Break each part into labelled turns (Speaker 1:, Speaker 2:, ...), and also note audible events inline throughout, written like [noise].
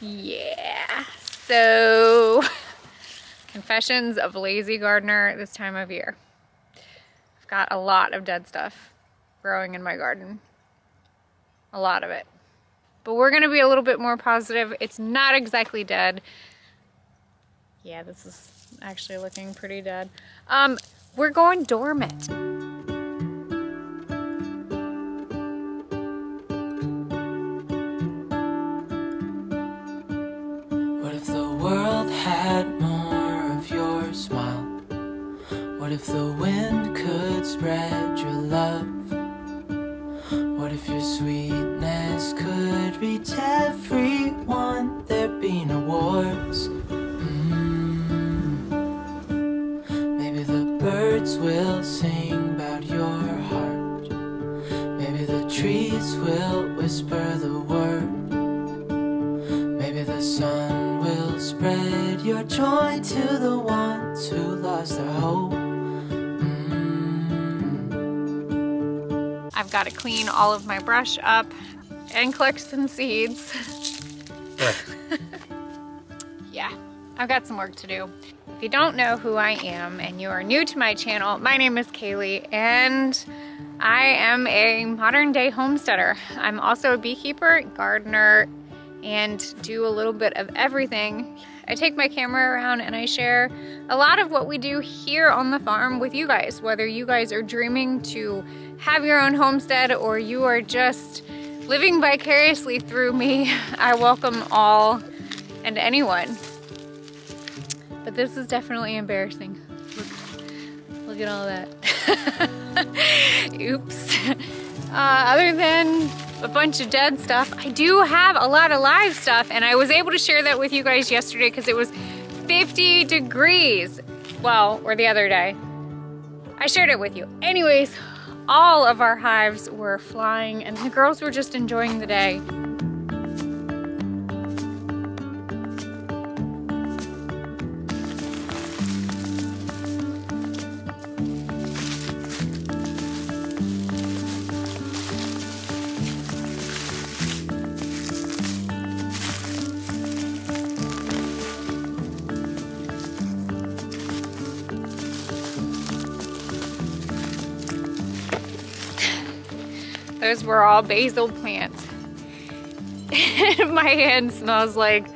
Speaker 1: Yeah, so [laughs] confessions of lazy gardener this time of year. I've got a lot of dead stuff growing in my garden. A lot of it. But we're gonna be a little bit more positive. It's not exactly dead. Yeah, this is actually looking pretty dead. Um, we're going dormant.
Speaker 2: If the wind could spread your love? What if your sweetness could reach everyone? There'd be no wars. Mm. Maybe the birds will sing about your heart. Maybe the trees will whisper the word. Maybe the sun will spread your joy to the ones who lost their hope.
Speaker 1: Got to clean all of my brush up and collect some seeds. [laughs] yeah, I've got some work to do. If you don't know who I am and you are new to my channel, my name is Kaylee and I am a modern day homesteader. I'm also a beekeeper, gardener, and do a little bit of everything. I take my camera around and I share a lot of what we do here on the farm with you guys, whether you guys are dreaming to have your own homestead or you are just living vicariously through me. I welcome all and anyone. But this is definitely embarrassing. Look, look at all that. [laughs] Oops. Uh, other than a bunch of dead stuff, I do have a lot of live stuff and I was able to share that with you guys yesterday because it was 50 degrees. Well, or the other day. I shared it with you. Anyways, all of our hives were flying and the girls were just enjoying the day. Those were all basil plants. [laughs] my hand smells like,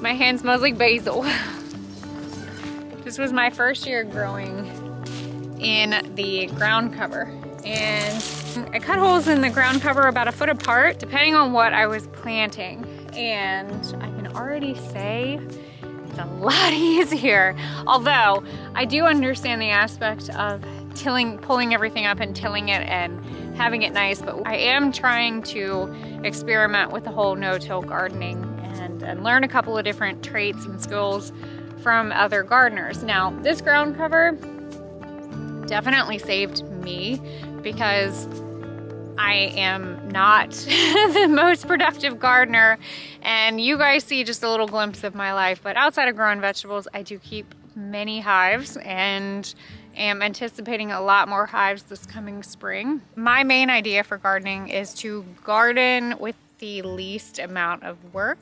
Speaker 1: my hand smells like basil. [laughs] this was my first year growing in the ground cover. And I cut holes in the ground cover about a foot apart, depending on what I was planting. And I can already say it's a lot [laughs] easier. Although I do understand the aspect of tilling, pulling everything up and tilling it and having it nice, but I am trying to experiment with the whole no-till gardening and, and learn a couple of different traits and skills from other gardeners. Now, this ground cover definitely saved me because I am not [laughs] the most productive gardener and you guys see just a little glimpse of my life, but outside of growing vegetables, I do keep many hives and am anticipating a lot more hives this coming spring. My main idea for gardening is to garden with the least amount of work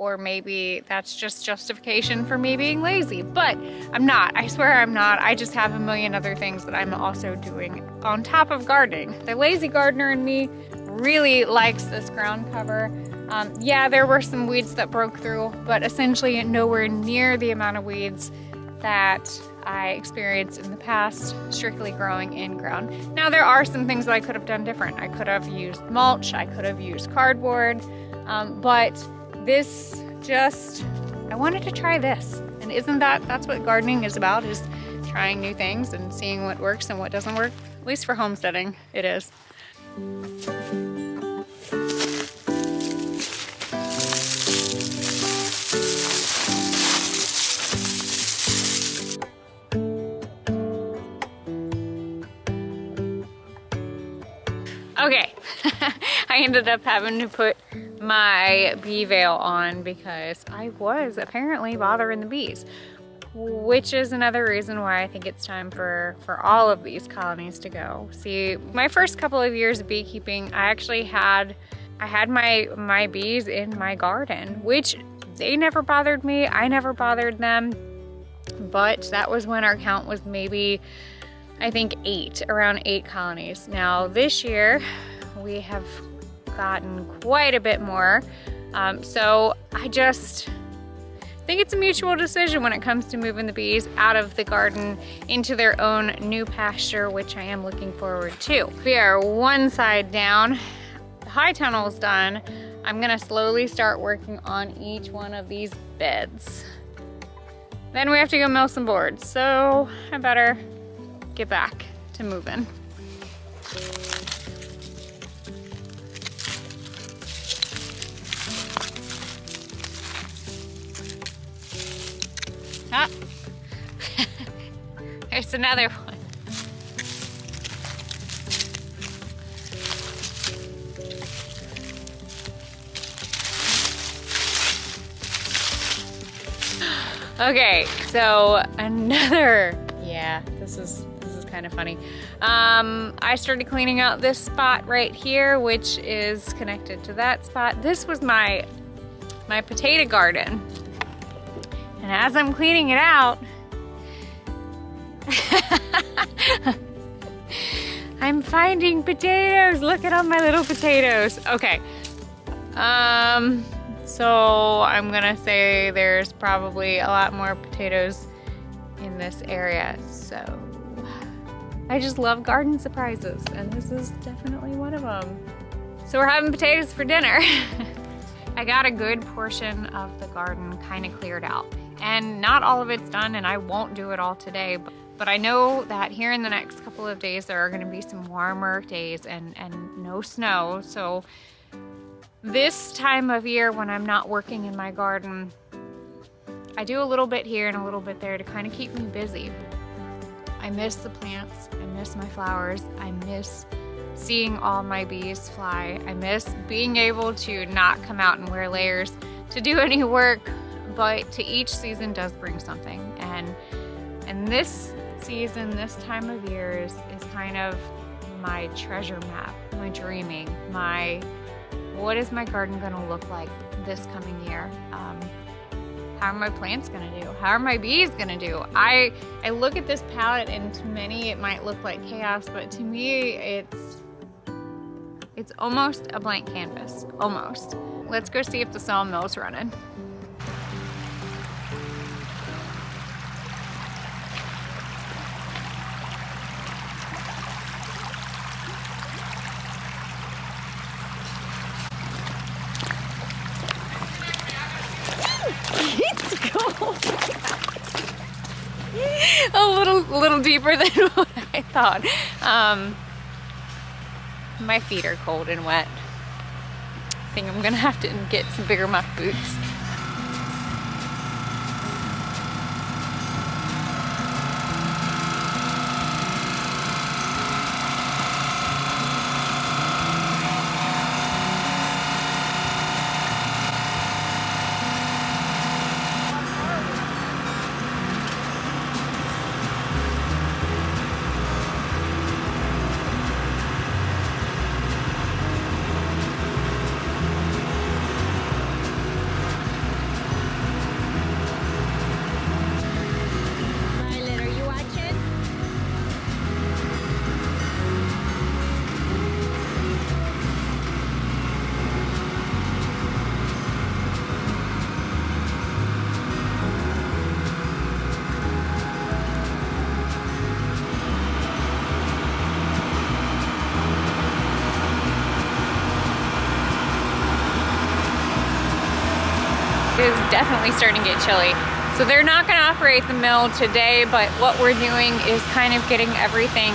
Speaker 1: or maybe that's just justification for me being lazy, but I'm not. I swear I'm not. I just have a million other things that I'm also doing on top of gardening. The lazy gardener in me really likes this ground cover. Um, yeah, there were some weeds that broke through, but essentially nowhere near the amount of weeds that I experienced in the past strictly growing in ground. Now there are some things that I could have done different. I could have used mulch, I could have used cardboard, um, but this just, I wanted to try this. And isn't that, that's what gardening is about, is trying new things and seeing what works and what doesn't work. At least for homesteading, it is. Okay, [laughs] I ended up having to put my bee veil on because I was apparently bothering the bees, which is another reason why I think it's time for, for all of these colonies to go. See, my first couple of years of beekeeping, I actually had I had my, my bees in my garden, which they never bothered me. I never bothered them. But that was when our count was maybe, I think eight, around eight colonies. Now this year we have gotten quite a bit more. Um, so I just think it's a mutual decision when it comes to moving the bees out of the garden into their own new pasture, which I am looking forward to. We are one side down. The high tunnel is done. I'm gonna slowly start working on each one of these beds. Then we have to go mill some boards, so I better get back to moving. Ah. [laughs] There's another one. [gasps] Okay, so another, kind of funny. Um, I started cleaning out this spot right here, which is connected to that spot. This was my my potato garden. And as I'm cleaning it out, [laughs] I'm finding potatoes. Look at all my little potatoes. Okay. Um, so I'm gonna say there's probably a lot more potatoes in this area. So I just love garden surprises and this is definitely one of them. So we're having potatoes for dinner. [laughs] I got a good portion of the garden kind of cleared out and not all of it's done and I won't do it all today. But, but I know that here in the next couple of days there are gonna be some warmer days and, and no snow. So this time of year when I'm not working in my garden, I do a little bit here and a little bit there to kind of keep me busy. I miss the plants, miss my flowers, I miss seeing all my bees fly. I miss being able to not come out and wear layers to do any work, but to each season does bring something. And and this season, this time of year is, is kind of my treasure map, my dreaming, my what is my garden gonna look like this coming year? Um, how are my plants gonna do? How are my bees gonna do? I, I look at this palette and to many it might look like chaos, but to me it's, it's almost a blank canvas, almost. Let's go see if the sawmill's running. [laughs] a little little deeper than [laughs] what I thought. Um, my feet are cold and wet. I think I'm gonna have to get some bigger muck boots. Definitely starting to get chilly. So they're not gonna operate the mill today, but what we're doing is kind of getting everything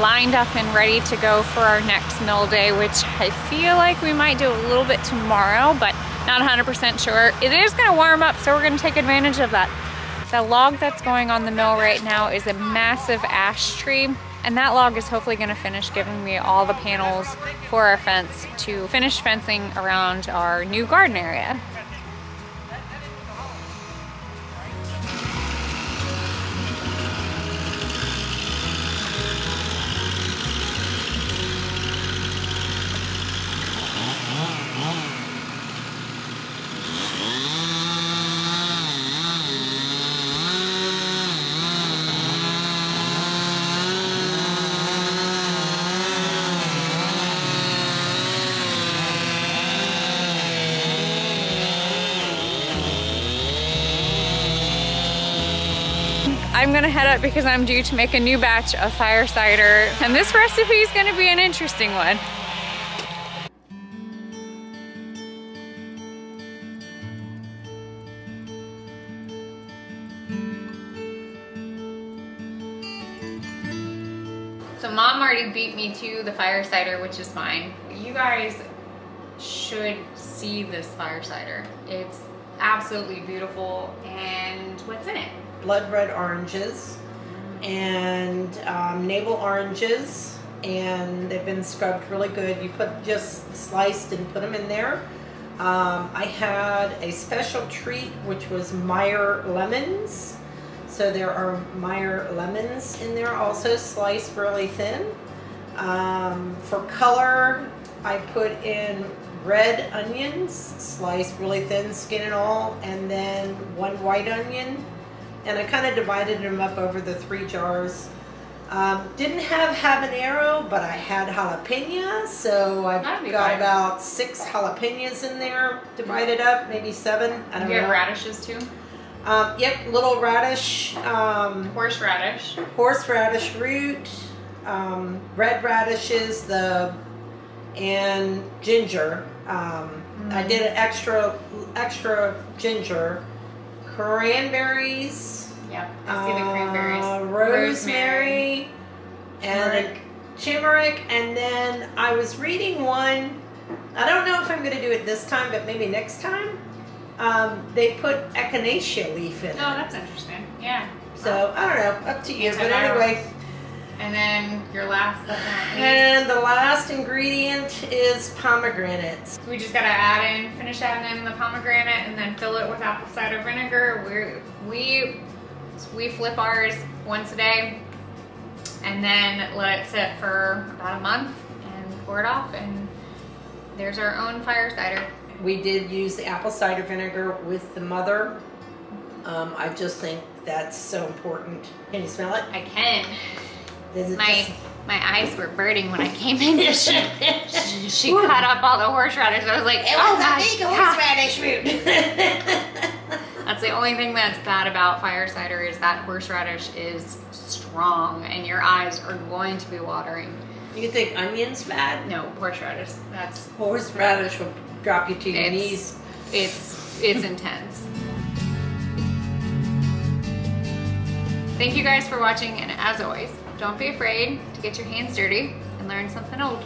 Speaker 1: lined up and ready to go for our next mill day, which I feel like we might do a little bit tomorrow, but not 100% sure. It is gonna warm up, so we're gonna take advantage of that. The log that's going on the mill right now is a massive ash tree, and that log is hopefully gonna finish giving me all the panels for our fence to finish fencing around our new garden area. I'm gonna head up because I'm due to make a new batch of fire cider. And this recipe is gonna be an interesting one. So mom already beat me to the fire cider, which is fine. You guys should see this fire cider. It's absolutely beautiful. And what's in it?
Speaker 3: Blood red oranges and um, navel oranges and they've been scrubbed really good. You put just sliced and put them in there. Um, I had a special treat which was Meyer lemons. So there are Meyer lemons in there also sliced really thin. Um, for color I put in red onions sliced really thin skin and all and then one white onion and I kind of divided them up over the three jars. Um, didn't have habanero, but I had jalapeno, so I've got
Speaker 1: fine.
Speaker 3: about six jalapenos in there, divided up, maybe seven. I don't
Speaker 1: You have radishes too?
Speaker 3: Um, yep, little radish, um,
Speaker 1: Horseradish.
Speaker 3: horseradish root, um, red radishes, the and ginger. Um, I did an extra extra ginger, cranberries,
Speaker 1: Yep, I see the cranberries.
Speaker 3: uh, rosemary, and
Speaker 1: Turmeric.
Speaker 3: turmeric, and then I was reading one. I don't know if I'm going to do it this time, but maybe next time. Um, they put echinacea leaf in
Speaker 1: Oh,
Speaker 3: it.
Speaker 1: that's interesting. Yeah.
Speaker 3: So I don't know, up to you. But anyway,
Speaker 1: And then your last but not least,
Speaker 3: and the last ingredient is pomegranates.
Speaker 1: we just gotta add in, finish adding in the pomegranate, and then fill it with apple cider vinegar. We we we flip ours once a day, and then let it sit for about a month, and pour it off, and there's our own fire cider.
Speaker 3: We did use the apple cider vinegar with the mother. Um, I just think that's so important. Can you smell it?
Speaker 1: I can.
Speaker 3: Does it
Speaker 1: My
Speaker 3: just-
Speaker 1: my eyes were burning when I came in. [laughs] she, she, she cut up all the horseradish. I was like, it oh my God.
Speaker 3: horseradish root. [laughs] [laughs]
Speaker 1: That's the only thing that's bad about fire cider is that horseradish is strong and your eyes are going to be watering.
Speaker 3: you think onions bad?
Speaker 1: No, horseradish. That's
Speaker 3: Horseradish will drop you to your
Speaker 1: It's-
Speaker 3: knees.
Speaker 1: it's it's intense. Thank you guys for watching and as always, don't be afraid to get your hands dirty and learn something old.